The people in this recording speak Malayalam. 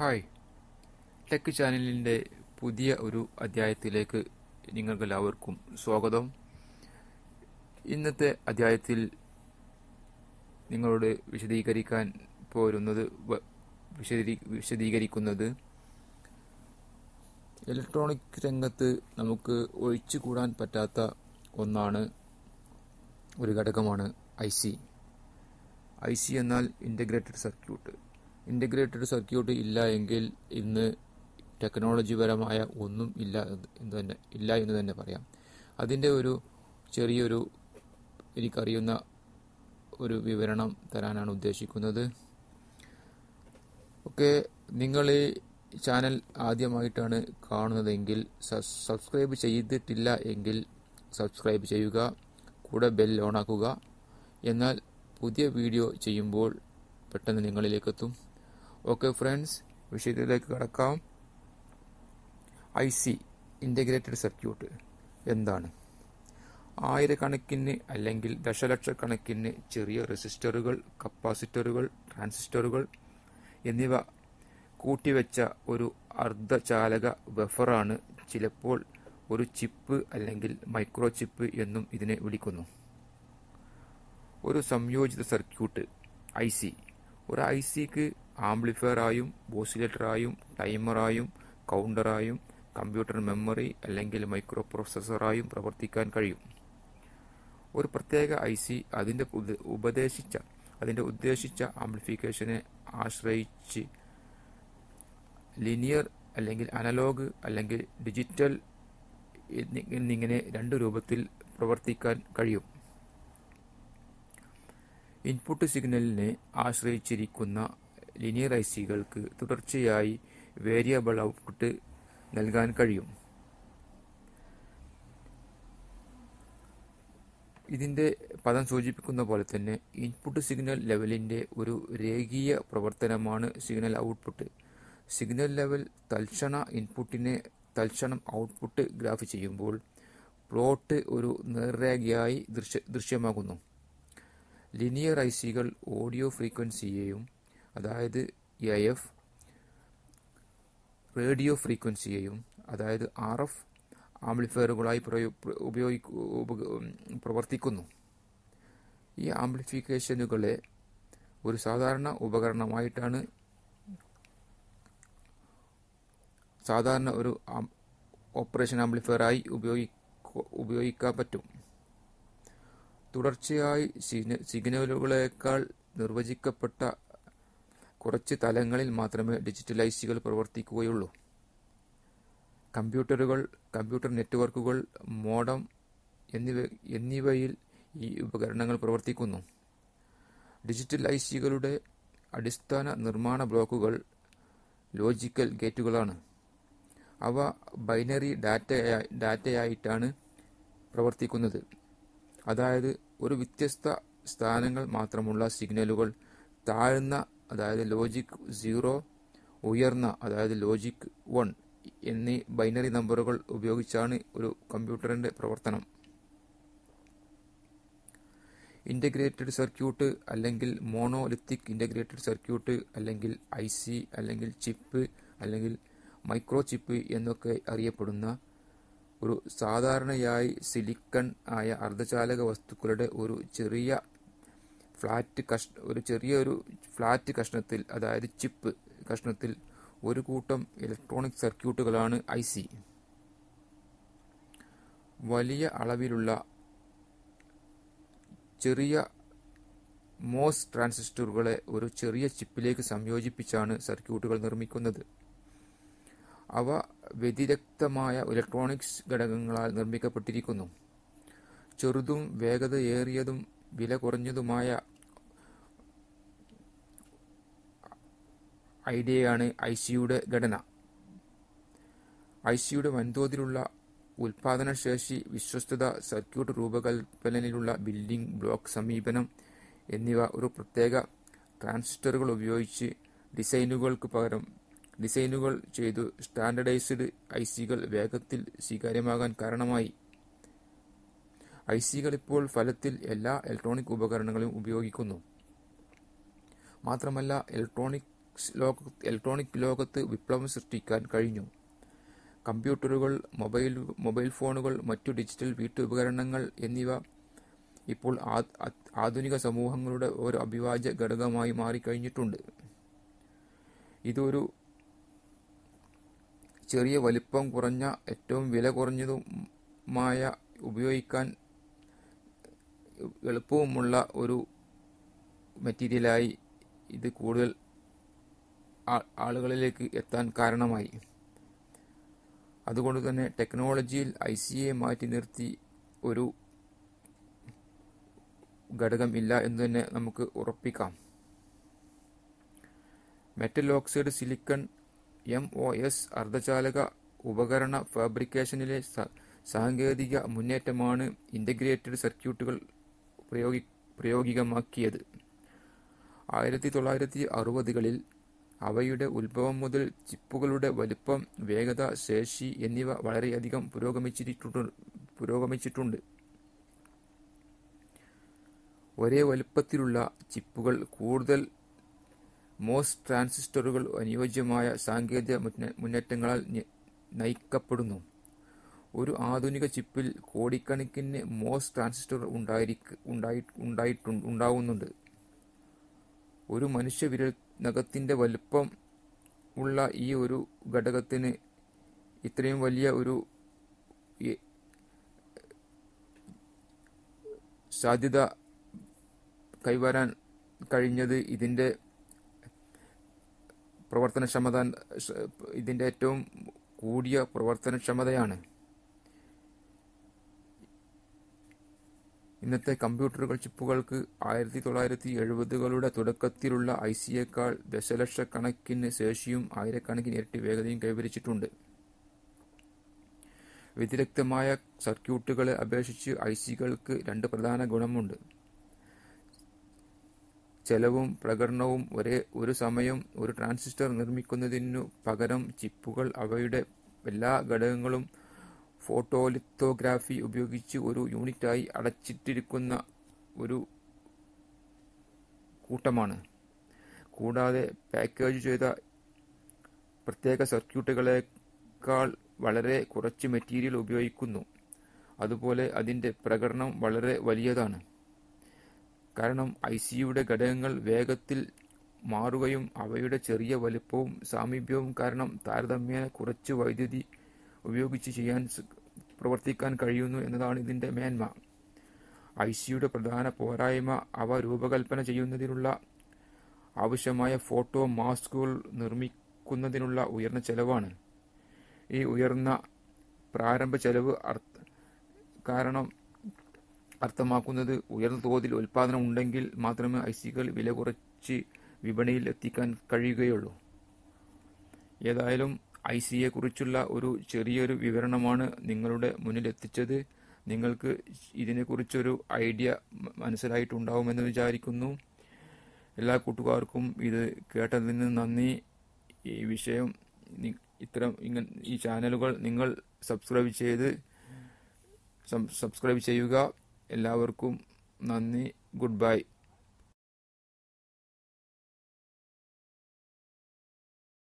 ഹായ്. ടെക് ചാനലിന്റെ പുതിയ ഒരു അധ്യായത്തിലേക്ക് നിങ്ങൾക്കെല്ലാവർക്കും സ്വാഗതം. ഇന്നത്തെ അധ്യായത്തിൽ നിങ്ങളോട് വിശദീകരിക്കാൻ പോരുന്നത് വിശദീ- വിശദീകരിക്കുന്നത് ഇലക്ട്രോണിക് രംഗത്ത് നമുക്ക് ഒഴിച്ചുകൂടാൻ പറ്റാത്ത ഒന്നാണ് ഒരു ഘടകമാണ് ഐ സി. ഐ സി എന്നാൽ ഇന്റഗ്രേറ്റഡ് സർക്യൂട്ട് ഇന്റഗ്രേറ്റഡ് സർക്യൂട്ട് ഇല്ല എങ്കിൽ ഇന്ന് ടെക്നോളജിപരമായ ഒന്നും ഇല്ല എന്ന് തന്നെ ഇല്ല എന്ന് തന്നെ പറയാം. അതിന്റെ ഒരു ചെറിയൊരു എനിക്കറിയുന്ന ഒരു വിവരണം തരാനാണ് ഉദ്ദേശിക്കുന്നത്. ഓക്കെ നിങ്ങൾ ഈ ചാനൽ ആദ്യമായിട്ടാണ് കാണുന്നതെങ്കിൽ സബ്സ്ക്രൈബ് ചെയ്തിട്ടില്ല എങ്കിൽ സബ്സ്ക്രൈബ് ചെയ്യുക കൂടെ ബെൽ ഓണാക്കുക എന്നാൽ പുതിയ വീഡിയോ ചെയ്യുമ്പോൾ പെട്ടെന്ന് നിങ്ങളിലേക്കെത്തും. ഓക്കെ ഫ്രണ്ട്സ് വിഷയത്തിലേക്ക് കടക്കാം. ഐ സി ഇന്റഗ്രേറ്റഡ് സർക്യൂട്ട് എന്താണ്? ആയിരക്കണക്കിന് അല്ലെങ്കിൽ ദശലക്ഷക്കണക്കിന് ചെറിയ റെസിസ്റ്ററുകൾ കപ്പാസിറ്ററുകൾ ട്രാൻസിസ്റ്ററുകൾ എന്നിവ കൂട്ടിവെച്ച ഒരു അർദ്ധചാലക ബഫറാണ് ചിലപ്പോൾ ഒരു ചിപ്പ് അല്ലെങ്കിൽ മൈക്രോ ചിപ്പ് എന്നും ഇതിനെ വിളിക്കുന്നു. ഒരു സംയോജിത സർക്യൂട്ട് ഐ സി ഒരു ഐ സിക്ക് ആംപ്ലിഫയറായും ഓസിലേറ്ററായും ടൈമറായും കൗണ്ടറായും കമ്പ്യൂട്ടർ മെമ്മറി അല്ലെങ്കിൽ മൈക്രോ പ്രോസസ്സറായും പ്രവർത്തിക്കാൻ കഴിയും. ഒരു പ്രത്യേക ഐ സി അതിന്റെ ഉപദേശിച്ച അതിന്റെ ഉദ്ദേശിച്ച ആംപ്ലിഫിക്കേഷനെ ആശ്രയിച്ച് ലിനിയർ അല്ലെങ്കിൽ അനലോഗ് അല്ലെങ്കിൽ ഡിജിറ്റൽ എന്നി- എന്നിങ്ങനെ രണ്ട് രൂപത്തിൽ പ്രവർത്തിക്കാൻ കഴിയും. ഇൻപുട്ട് സിഗ്നലിനെ ആശ്രയിച്ചിരിക്കുന്ന ലിനിയർ ഐ സികൾക്ക് തുടർച്ചയായി വേരിയബിൾ ഔട്ട്പുട്ട് നൽകാൻ കഴിയും. ഇതിന്റെ പദം സൂചിപ്പിക്കുന്ന പോലെ തന്നെ ഇൻപുട്ട് സിഗ്നൽ ലെവലിന്റെ ഒരു രേഖീയ പ്രവർത്തനമാണ് സിഗ്നൽ ഔട്ട്പുട്ട്. സിഗ്നൽ ലെവൽ തൽക്ഷണ ഇൻപുട്ടിനെ തൽക്ഷണം ഔട്ട്പുട്ട് ഗ്രാഫ് ചെയ്യുമ്പോൾ പ്ലോട്ട് ഒരു നേർരേഖയായി ദൃശ്യ ദൃശ്യമാകുന്നു. ലിനിയർ ഐ ഓഡിയോ ഫ്രീക്വൻസിയെയും അതായത് എഫ് റേഡിയോ ഫ്രീക്വൻസിയെയും അതായത് ആർ എഫ് ആംപ്ലിഫയറുകളായി പ്രവർത്തിക്കുന്നു. ഈ ആംപ്ലിഫിക്കേഷനുകളെ ഒരു സാധാരണ ഉപകരണമായിട്ടാണ് സാധാരണ ഒരു ഓപ്പറേഷൻ ആംപ്ലിഫയറായി ഉപയോഗി ഉപയോഗിക്കാൻ പറ്റും. തുടർച്ചയായി സിഗ്ന- സിഗ്നലുകളേക്കാൾ നിർവചിക്കപ്പെട്ട കുറച്ച് തലങ്ങളിൽ മാത്രമേ ഡിജിറ്റലൈസുകൾ പ്രവർത്തിക്കുകയുള്ളൂ. കമ്പ്യൂട്ടറുകൾ കമ്പ്യൂട്ടർ നെറ്റ്വർക്കുകൾ മോഡം എന്നിവ എന്നിവയിൽ ഈ ഉപകരണങ്ങൾ പ്രവർത്തിക്കുന്നു. ഡിജിറ്റൽ ഐസികളുടെ അടിസ്ഥാന നിർമ്മാണ ബ്ലോക്കുകൾ ലോജിക്കൽ ഗേറ്റുകളാണ്. അവ ബൈനറി ഡാറ്റ ഡാറ്റയായിട്ടാണ് പ്രവർത്തിക്കുന്നത്. അതായത് ഒരു വ്യത്യസ്ത സ്ഥാനങ്ങൾ മാത്രമുള്ള സിഗ്നലുകൾ താഴ്ന്ന അതായത് ലോജിക് സീറോ ഉയർന്ന അതായത് ലോജിക് വൺ എന്നീ ബൈനറി നമ്പറുകൾ ഉപയോഗിച്ചാണ് ഒരു കമ്പ്യൂട്ടറിന്റെ പ്രവർത്തനം. ഇന്റഗ്രേറ്റഡ് സർക്യൂട്ട് അല്ലെങ്കിൽ മോണോലിത്തിക് ഇന്റഗ്രേറ്റഡ് സർക്യൂട്ട് അല്ലെങ്കിൽ ഐ സി അല്ലെങ്കിൽ ചിപ്പ് അല്ലെങ്കിൽ മൈക്രോ ചിപ്പ് എന്നൊക്കെ അറിയപ്പെടുന്ന ഒരു സാധാരണയായി സിലിക്കൺ ആയ അർദ്ധചാലക വസ്തുക്കളുടെ ഒരു ചെറിയ ഫ്ലാറ്റ് കഷ് ഒരു ചെറിയൊരു ഫ്ലാറ്റ് കഷ്ണത്തിൽ അതായത് ചിപ്പ് കഷ്ണത്തിൽ ഒരു കൂട്ടം ഇലക്ട്രോണിക് സർക്യൂട്ടുകളാണ് ഐ സി. വലിയ അളവിലുള്ള ചെറിയ മോസ് ട്രാൻസിസ്റ്ററുകളെ ഒരു ചെറിയ ചിപ്പിലേക്ക് സംയോജിപ്പിച്ചാണ് സർക്യൂട്ടുകൾ നിർമ്മിക്കുന്നത്. അവ വ്യതിരക്തമായ ഇലക്ട്രോണിക്സ് ഘടകങ്ങളാൽ നിർമ്മിക്കപ്പെട്ടിരിക്കുന്നു. ചെറുതും വേഗതയേറിയതും വില കുറഞ്ഞതുമായ ഐഡിയയാണ് ഐ സിയുടെ ഘടന. ഐ സിയുടെ വൻതോതിലുള്ള ഉൽപാദനശേഷി വിശ്വസ്തത സർക്യൂട്ട് രൂപകൽപ്പനയിലുള്ള ബിൽഡിംഗ് ബ്ലോക്ക് സമീപനം എന്നിവ ഒരു പ്രത്യേക ട്രാൻസിസ്റ്ററുകൾ ഉപയോഗിച്ച് ഡിസൈനുകൾക്ക് പകരം ഡിസൈനുകൾ ചെയ്തു സ്റ്റാൻഡർഡൈസ്ഡ് ഐ സികൾ വേഗത്തിൽ സ്വീകാര്യമാകാൻ കാരണമായി. ഐ സികൾ ഇപ്പോൾ ഫലത്തിൽ എല്ലാ ഇലക്ട്രോണിക് ഉപകരണങ്ങളും ഉപയോഗിക്കുന്നു. മാത്രമല്ല ഇലക്ട്രോണിക് ലോക ഇലക്ട്രോണിക് ലോകത്ത് വിപ്ലവം സൃഷ്ടിക്കാൻ കഴിഞ്ഞു. കമ്പ്യൂട്ടറുകൾ മൊബൈൽ മൊബൈൽ ഫോണുകൾ മറ്റു ഡിജിറ്റൽ വീട്ടുപകരണങ്ങൾ എന്നിവ ഇപ്പോൾ ആധുനിക സമൂഹങ്ങളുടെ ഒരു അഭിവാജ്യ ഘടകമായി മാറിക്കഴിഞ്ഞിട്ടുണ്ട്. ഇതൊരു ചെറിയ വലിപ്പം കുറഞ്ഞ ഏറ്റവും വില കുറഞ്ഞതുമായ ഉപയോഗിക്കാൻ എളുപ്പവുമുള്ള ഒരു മെറ്റീരിയലായി ഇത് കൂടുതൽ ആളുകളിലേക്ക് എത്താൻ കാരണമായി. അതുകൊണ്ട് തന്നെ ടെക്നോളജിയിൽ ഐ സിയെ മാറ്റി നിർത്തി ഒരു ഘടകം ഇല്ല എന്ന് തന്നെ നമുക്ക് ഉറപ്പിക്കാം. Metal oxide silicon M O S അർദ്ധചാലക ഉപകരണ ഫാബ്രിക്കേഷനിലെ സാങ്കേതിക മുന്നേറ്റമാണ് ഇന്റഗ്രേറ്റഡ് സർക്യൂട്ടുകൾ പ്രയോഗി പ്രയോഗികമാക്കിയത്. ആയിരത്തി തൊള്ളായിരത്തി അറുപതുകളിൽ അവയുടെ ഉത്ഭവം മുതൽ ചിപ്പുകളുടെ വലുപ്പം വേഗത ശേഷി എന്നിവ വളരെയധികം പുരോഗമിച്ചിട്ടുണ്ട് പുരോഗമിച്ചിട്ടുണ്ട്. ഒരേ വലുപ്പത്തിലുള്ള ചിപ്പുകൾ കൂടുതൽ മോസ് ട്രാൻസിസ്റ്ററുകൾ അനുയോജ്യമായ സാങ്കേതിക മുന്നേറ്റങ്ങളാൽ നയിക്കപ്പെടുന്നു. ഒരു ആധുനിക ചിപ്പിൽ കോടിക്കണക്കിന് മോസ് ട്രാൻസിസ്റ്ററുകൾ ഉണ്ടായിരിക്കും ഉണ്ടായി ഉണ്ടായിട്ടുണ്ട് ഉണ്ടാവുന്നുണ്ട്. ഒരു മനുഷ്യ വിരൽ നഖത്തിന്റെ വലുപ്പം ഉള്ള ഈ ഒരു ഘടകത്തിന് ഇത്രയും വലിയ ഒരു സാധ്യത കൈവരാൻ കഴിഞ്ഞത് ഇതിന്റെ പ്രവർത്തനക്ഷമത ഇതിന്റെ ഏറ്റവും കൂടിയ പ്രവർത്തനക്ഷമതയാണ്. ഇന്നത്തെ കമ്പ്യൂട്ടറുകൾ ചിപ്പുകൾക്ക് ആയിരത്തി തൊള്ളായിരത്തി എഴുപതുകളുടെ തുടക്കത്തിലുള്ള ഐ സിയേക്കാൾ ദശലക്ഷക്കണക്കിന് ശേഷിയും ആയിരക്കണക്കിന് ഇരട്ടി വേഗതയും കൈവരിച്ചിട്ടുണ്ട്. വ്യതിരക്തമായ സർക്യൂട്ടുകളെ അപേക്ഷിച്ച് ഐ സികൾക്ക് രണ്ട് പ്രധാന ഗുണമുണ്ട്. ചെലവും പ്രകടനവും ഒരേ ഒരു സമയം ഒരു ട്രാൻസിസ്റ്റർ നിർമ്മിക്കുന്നതിനു പകരം ചിപ്പുകൾ അവയുടെ എല്ലാ ഘടകങ്ങളും ഫോട്ടോലിത്തോഗ്രാഫി ഉപയോഗിച്ച് ഒരു യൂണിറ്റായി അടച്ചിട്ടിരിക്കുന്ന ഒരു കൂട്ടമാണ്. കൂടാതെ പാക്കേജ് ചെയ്ത പ്രത്യേക സർക്യൂട്ടുകളേക്കാൾ വളരെ കുറച്ച് മെറ്റീരിയൽ ഉപയോഗിക്കുന്നു. അതുപോലെ അതിന്റെ പ്രകടനം വളരെ വലിയതാണ്. കാരണം ഐ സിയുടെ ഘടകങ്ങൾ വേഗത്തിൽ മാറുകയും അവയുടെ ചെറിയ വലുപ്പവും സാമീപ്യവും കാരണം താരതമ്യേന കുറച്ച് വൈദ്യുതി ഉപയോഗിച്ച് ചെയ്യാൻ പ്രവർത്തിക്കാൻ കഴിയുന്നു എന്നതാണ് ഇതിന്റെ മേന്മ. ഐ സിയുടെ പ്രധാന പോരായ്മ അവ രൂപകൽപ്പന ചെയ്യുന്നതിനുള്ള ആവശ്യമായ ഫോട്ടോ മാസ്കുകൾ നിർമ്മിക്കുന്നതിനുള്ള ഉയർന്ന ചെലവാണ്. ഈ ഉയർന്ന പ്രാരംഭ ചെലവ് കാരണം അർത്ഥമാക്കുന്നത് ഉയർന്ന തോതിൽ ഉൽപാദനം ഉണ്ടെങ്കിൽ മാത്രമേ ഐ സികൾ വില കുറച്ച് വിപണിയിൽ എത്തിക്കാൻ കഴിയുകയുള്ളൂ. ഏതായാലും ഐ സിയെക്കുറിച്ചുള്ള ഒരു ചെറിയൊരു വിവരണമാണ് നിങ്ങളുടെ മുന്നിൽ എത്തിച്ചത് നിങ്ങൾക്ക് ഇതിനെക്കുറിച്ചൊരു ഐഡിയ മനസ്സിലായിട്ടുണ്ടാവുമെന്ന് വിചാരിക്കുന്നു. എല്ലാ കൂട്ടുകാർക്കും ഇത് കേട്ടതിന് നന്ദി. ഈ വിഷയം ഇത്തരം ഇങ്ങ ഈ ചാനലുകൾ നിങ്ങൾ സബ്സ്ക്രൈബ് ചെയ്ത് സബ്സ്ക്രൈബ് ചെയ്യുക. എല്ലാവർക്കും നന്ദി. Good bye.